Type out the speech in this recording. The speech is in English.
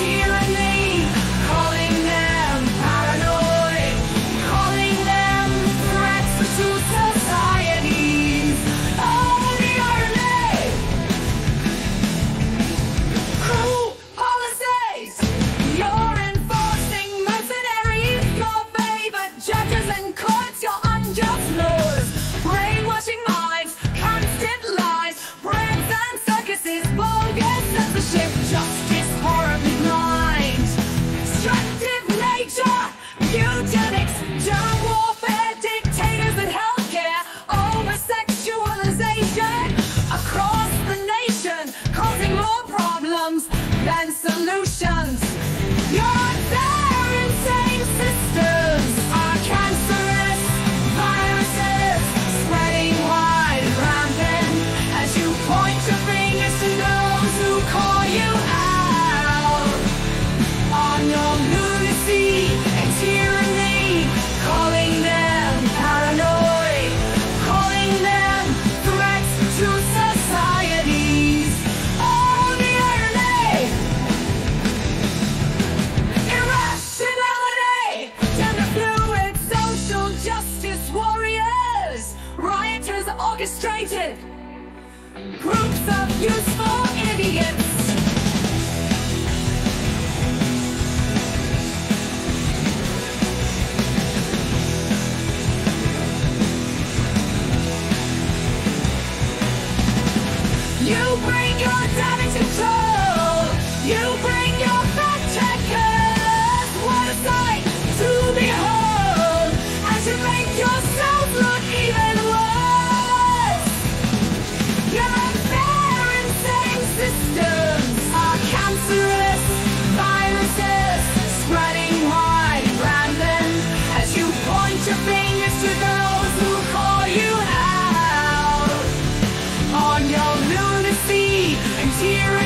She than solutions. You're orchestrated groups of useful idiots. You bring your damage control. You bring He's here.